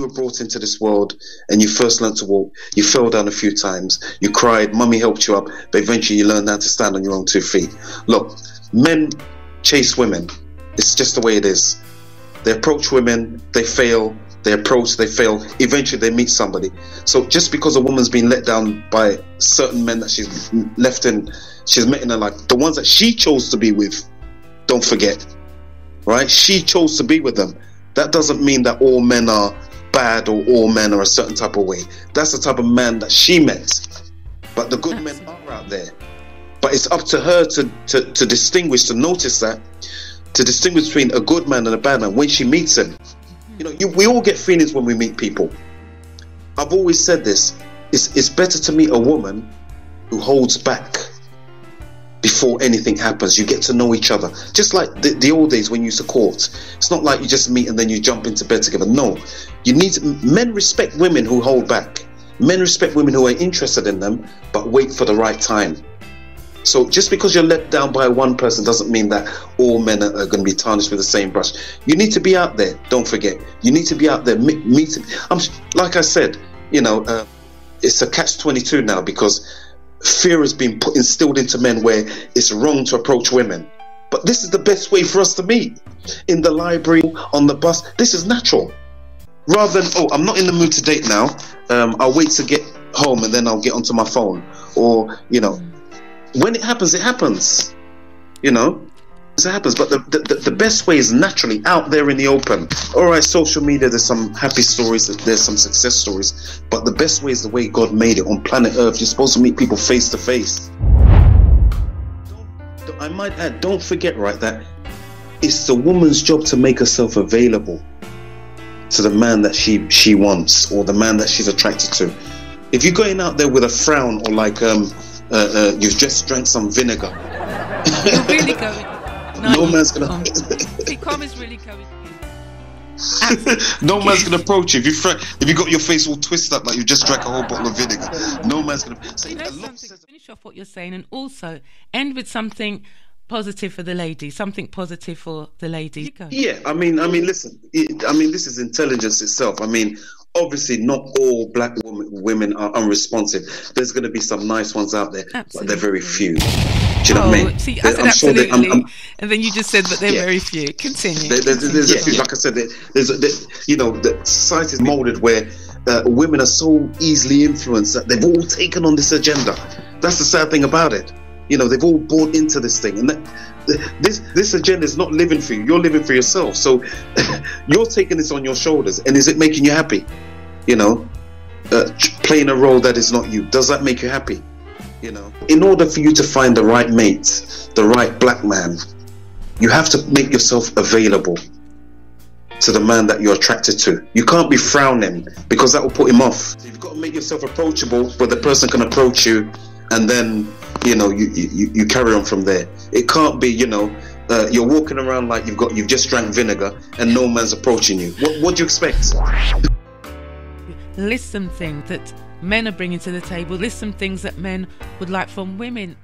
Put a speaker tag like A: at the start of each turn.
A: you were brought into this world and you first learned to walk, you fell down a few times, you cried, mummy helped you up, but eventually you learned how to stand on your own two feet. Look, men chase women. It's just the way it is. They approach women, they fail, they approach, they fail, eventually they meet somebody. So just because a woman's been let down by certain men that she's left in, she's met in her life, the ones that she chose to be with, don't forget, right? She chose to be with them. That doesn't mean that all men are bad or all men are a certain type of way. That's the type of man that she met. But the good men are out there. But it's up to her to, to, to distinguish, to notice that, to distinguish between a good man and a bad man when she meets him. You know, you, we all get feelings when we meet people. I've always said this it's, it's better to meet a woman who holds back before anything happens. You get to know each other. Just like the, the old days when you used to court. It's not like you just meet and then you jump into bed together. No. You need to, men respect women who hold back. Men respect women who are interested in them, but wait for the right time. So just because you're let down by one person doesn't mean that all men are, are going to be tarnished with the same brush. You need to be out there. Don't forget. You need to be out there meeting. I'm like I said. You know, uh, it's a catch twenty two now because fear has been put, instilled into men where it's wrong to approach women. But this is the best way for us to meet in the library, on the bus. This is natural. Rather than, oh, I'm not in the mood to date now. Um, I'll wait to get home and then I'll get onto my phone. Or, you know, when it happens, it happens. You know, happens. But the, the, the best way is naturally out there in the open. All right, social media, there's some happy stories, there's some success stories. But the best way is the way God made it on planet Earth. You're supposed to meet people face to face. I might add, don't forget, right, that it's the woman's job to make herself available to the man that she she wants or the man that she's attracted to. If you're going out there with a frown or like um, uh, uh, you've just drank some vinegar,
B: you're really going.
A: No, no man's gonna.
B: Become is really going.
A: no man's gonna approach you if you fr- if you got your face all twisted up like you just drank a whole bottle of vinegar. No man's gonna say.
B: You know finish off what you're saying and also end with something positive for the lady, something positive for the lady.
A: Yeah, I mean, I mean, listen, it, I mean, this is intelligence itself. I mean, obviously, not all black women, women are unresponsive. There's going to be some nice ones out there, absolutely. but they're very few. Do you know oh, what I oh, mean?
B: See, I said I'm absolutely, sure I'm, I'm, and then you just said, that they're yeah. very few. Continue.
A: There, there's, there's yeah. a few, like I said, there's, there, you know, the society is molded where uh, women are so easily influenced that they've all taken on this agenda. That's the sad thing about it. You know, they've all bought into this thing, and that, this this agenda is not living for you. You're living for yourself. So you're taking this on your shoulders, and is it making you happy? You know, uh, playing a role that is not you. Does that make you happy? You know, in order for you to find the right mate, the right black man, you have to make yourself available to the man that you're attracted to. You can't be frowning because that will put him off. You've got to make yourself approachable where the person can approach you and then you know you, you, you carry on from there it can't be you know uh, you're walking around like you've got you've just drank vinegar and no man's approaching you what, what do you expect
B: listen some things that men are bringing to the table. List some things that men would like from women